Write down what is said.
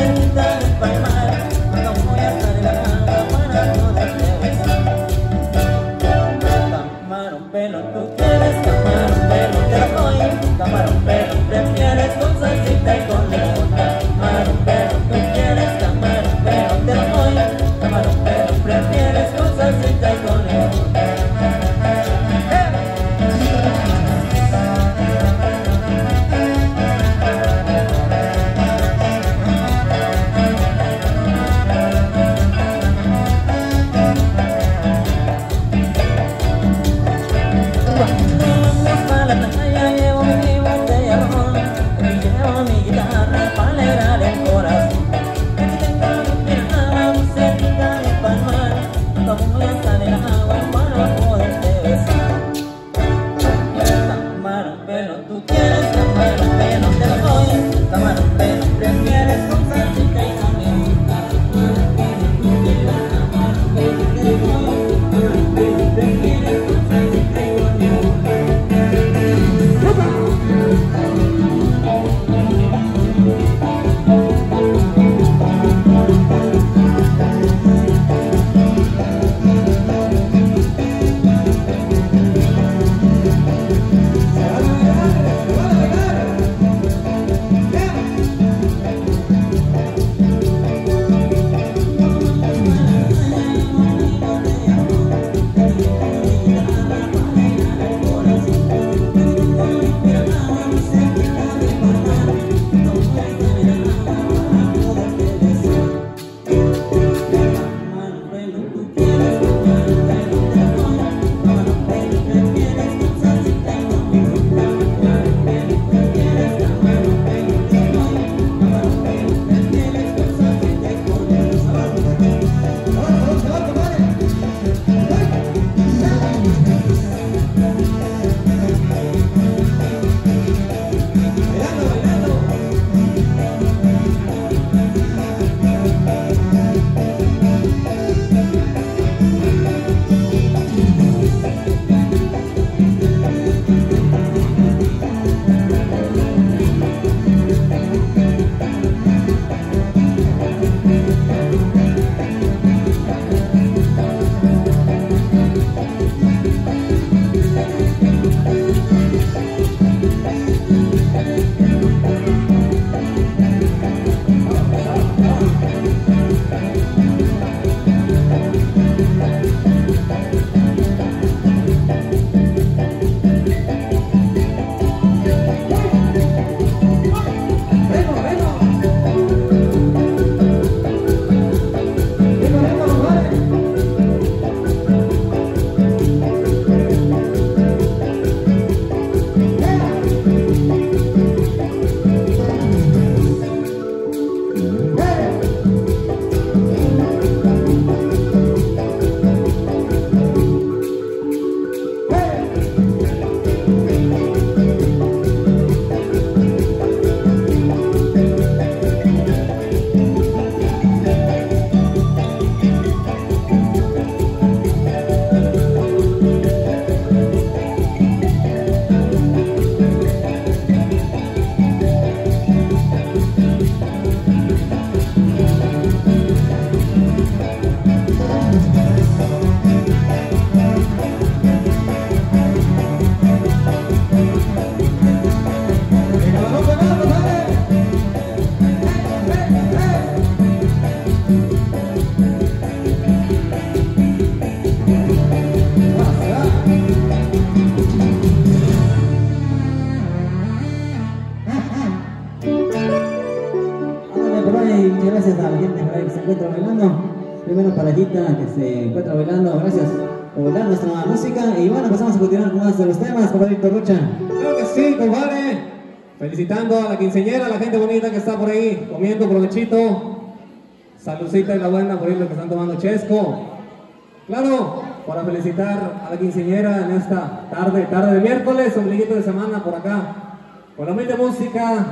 Thank you. hello, hello. Muchas gracias a la gente por ahí que se encuentra bailando. Primero parejita que se encuentra bailando, gracias por bailar nuestra música. Y bueno, pasamos a continuar con más de los temas, compadrito Rocha. Claro que sí, compadre. Felicitando a la quinceñera, a la gente bonita que está por ahí comiendo provechito. Saludcita y la buena por ahí lo que están tomando chesco. Claro, para felicitar a la quinceñera en esta tarde, tarde de miércoles, ombliguito de semana por acá. Con la música